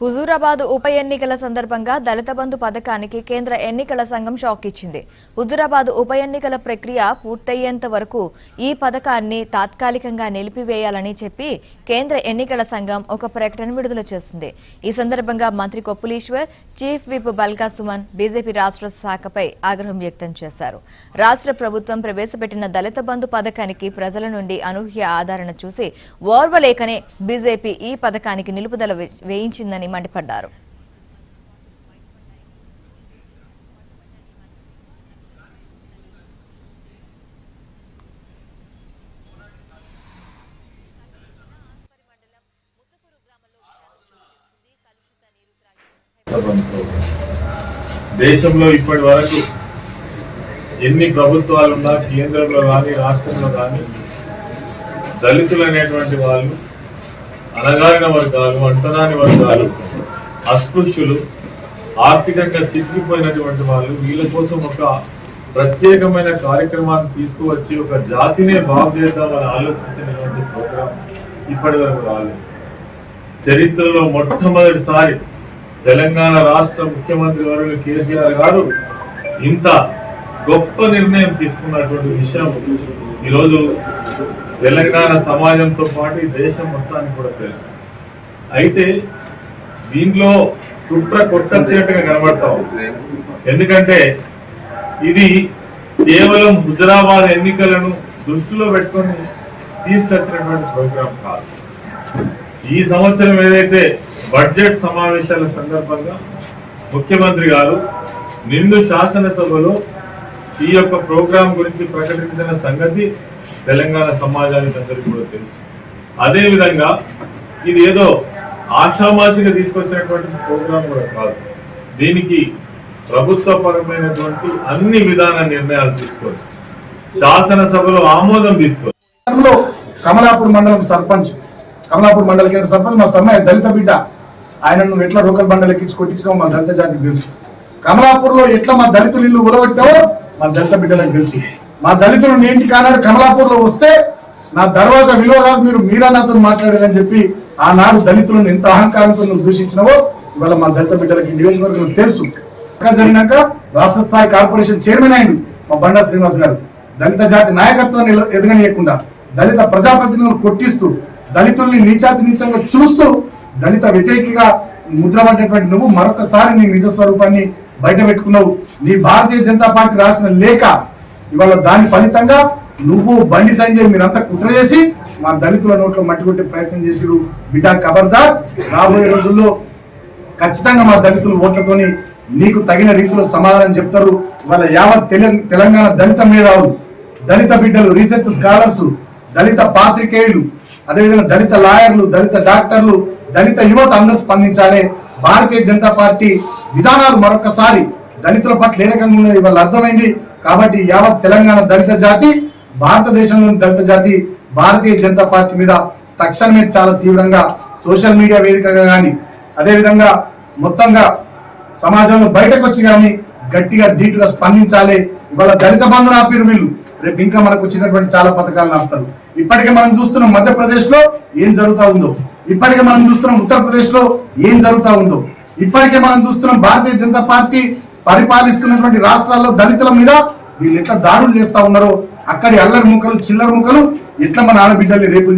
హుజూరాబాద్ ఉప ఎన్నికల సందర్భంగా దళిత బంధు పథకానికి కేంద్ర ఎన్నికల సంఘం షాక్ ఇచ్చింది. హుజూరాబాద్ ఉప ఎన్నికల ప్రక్రియ పూర్తయ్యేంత వరకు ఈ పథకాన్ని తాత్కాలికంగా నిలిపివేయాలని చెప్పి కేంద్ర ఎన్నికల సంఘం ఒక ప్రకటన విడుదల చేసింది. ఈ సందర్భంగా మంత్రి Koppula Eshwar chief whip Balka Suman BJP రాష్ట్ర శాఖపై ఆగ్రహం వ్యక్తం చేశారు. రాష్ట్ర ప్రభుత్వం ప్రవేశపెట్టిన దళిత బంధు పథకానికి ప్రజల నుండి అనూహ్య ఆదరణ చూసి ఓర్వలేకనే బీజేపీ ఈ పథకానికి నిలుపుదల వే- వేయించిందని మండిపడ్డారు. దేశంలో ఇప్పటి వరకు ఎన్ని ప్రభుత్వాలున్నా కేంద్రంలో కానీ రాష్ట్రంలో కానీ దళితులు అనేటువంటి వాళ్ళు అణగారిన వర్గాలు అంటరాని వర్గాలు అస్పృశ్యులు ఆర్థికంగా చిక్కిపోయినటువంటి వాళ్ళు వీళ్ళ కోసం ఒక ప్రత్యేకమైన కార్యక్రమాన్ని తీసుకువచ్చి ఒక జాతినే బాగు చేద్దామని ఆలోచించినటువంటి ప్రోగ్రాం ఇప్పటి వరకు రాలేదు. చరిత్రలో మొట్టమొదటిసారి తెలంగాణ రాష్ట్ర ముఖ్యమంత్రి వర్యులు కేసీఆర్ గారు ఇంత గొప్ప నిర్ణయం తీసుకున్నటువంటి విషయం ఈరోజు తెలంగాణ సమాజంతో పాటు ఈ దేశం మొత్తానికి కూడా తెలుసు. అయితే దీంట్లో కుట్ర కొట్టచ్చినట్టుగా కనబడతాం. ఎందుకంటే ఇది కేవలం హుజరాబాద్ ఎన్నికలను దృష్టిలో పెట్టుకొని తీసుకొచ్చినటువంటి ప్రోగ్రాం కాదు. ఈ సంవత్సరం ఏదైతే బడ్జెట్ సమావేశాల సందర్భంగా ముఖ్యమంత్రి గారు నిండు శాసనసభలో ఈ యొక్క ప్రోగ్రాం గురించి ప్రకటించిన సంగతి తెలంగాణ సమాజానికి అందరికీ కూడా తెలుసు. అదే విధంగా ఇది ఏదో ఆషామాషిగా తీసుకొచ్చినటువంటి ప్రోగ్రాం కూడా కాదు. దీనికి ప్రభుత్వ పరమైనటువంటి అన్ని విధాన నిర్ణయాలు తీసుకోవచ్చు శాసనసభలో ఆమోదం తీసుకోవచ్చు కమలాపూర్ మండలం సర్పంచ్ కమలాపూర్ మండల కేంద్ర సర్పంచ్ మా సమ్మాయి దళిత బిడ్డ ఆయన నువ్వు ఎట్లా రోకల్ బండలు ఎక్కించి కొట్టించినావు మా దళిత జాతికి తెలుసు. కమలాపూర్లో ఎట్లా మా దళితులు ఇల్లు ఉలగొట్టావో మా దళిత బిడ్డలకు తెలుసు. మా దళితులు నేంటి కానాడు కమలాపూర్లో వస్తే నా దర్వాజా విలువ కాదు మీరు మీరా నాతో మాట్లాడేదని చెప్పి ఆనాడు దళితులను ఎంత అహంకారంతో నువ్వు దూషించినవో ఇవాళ మా దళిత బిడ్డలకి నియోజకవర్గం తెలుసు. జరిగినాక రాష్ట్ర స్థాయి కార్పొరేషన్ చైర్మన్ అయిండు మా బండా శ్రీనివాస్ గారు దళిత జాతి నాయకత్వాన్ని ఎల- ఎదగనీయకుండా దళిత ప్రజాప్రతినిధులను కొట్టిస్తూ దళితుల్ని నీచాతి నీచంగా చూస్తూ దళిత వ్యతిరేకిగా ముద్రపడ్డటువంటి నువ్వు మరొకసారి నీ నిజ స్వరూపాన్ని బయట పెట్టుకున్నావు నీ భారతీయ జనతా పార్టీ రాసిన లేఖ ఇవాళ దాని ఫలితంగా నువ్వు బండి సంజయ్ మీరంతా కుట్ర చేసి మా దళితుల నోట్లో మట్టి కొట్టే ప్రయత్నం చేసిడు బిడ్డా ఖబర్దార్ రాబోయే రోజుల్లో ఖచ్చితంగా మా దళితులు ఓట్లతోని నీకు తగిన రీతిలో సమాధానం చెప్తారు. వాళ్ళ యావత్ తెల- తెలంగాణ దళిత మేధావులు దళిత బిడ్డలు రీసెర్చ్ స్కాలర్స్ దళిత పాత్రికేయులు అదేవిధంగా దళిత లాయర్లు దళిత డాక్టర్లు దళిత యువత అందరూ స్పందించాలి. భారతీయ జనతా పార్టీ విధానాలు మరొకసారి దళితుల పట్ల ఏ రకంగా ఇవాళ అర్థమైంది. కాబట్టి యావత్ తెలంగాణ దళిత జాతి భారతదేశంలోని దళిత జాతి భారతీయ జనతా పార్టీ మీద తక్షణమే చాలా తీవ్రంగా సోషల్ మీడియా వేదికగా కానీ అదేవిధంగా మొత్తంగా సమాజంలో బయటకు వచ్చి కానీ గట్టిగా ధీటుగా స్పందించాలి. ఇవాళ దళిత బంధును ఆపిరు వీళ్ళు. రేపు ఇంకా మనకు వచ్చినటువంటి చాలా పథకాలను ఆపుతారు. ఇప్పటికే మనం చూస్తున్నాం మధ్యప్రదేశ్లో ఏం జరుగుతా ఉందో. ఇప్పటికే మనం చూస్తున్నాం ఉత్తరప్రదేశ్లో ఏం జరుగుతా ఉందో. ఇప్పటికే మనం చూస్తున్నాం భారతీయ జనతా పార్టీ పరిపాలిస్తున్నటువంటి రాష్ట్రాల్లో దళితుల మీద వీళ్ళు ఎట్లా దాడులు చేస్తా ఉన్నారో అక్కడి అల్లరి ముక్కలు చిల్లర ముక్కలు ఎట్లా మన ఆడబిడ్డల్ని రేపు